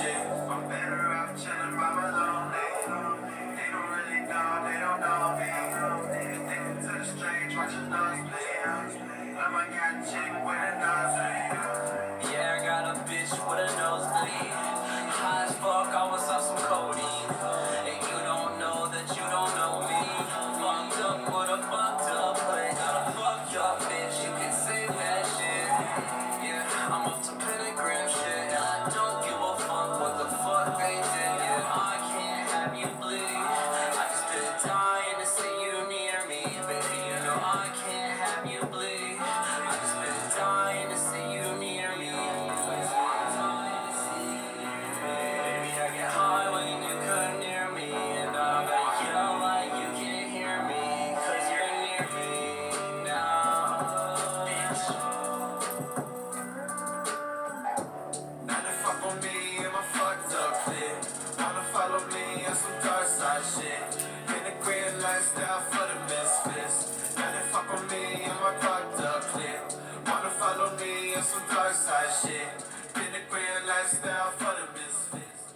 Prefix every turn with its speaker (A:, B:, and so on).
A: shit. I'm better off chilling by my lonely. They don't really know, they don't know me. Strange, watching us. I'm a chick with a nosebleed.
B: Yeah, I got a bitch with a nosebleed. High as fuck, I was off some codeine. And you don't know that you don't know me. Fucked up with a fucked up, but gotta fuck your bitch. You can say that shit. Yeah, I'm off to you bleed. I just been dying to see you near me, baby. You know I can't have you bleed. I just been dying to see you near me. Baby, I get high when you come near me, and I bet you like you can't hear me, you you're near me now, bitch.
A: shit. Pinnacle lifestyle for the misfits.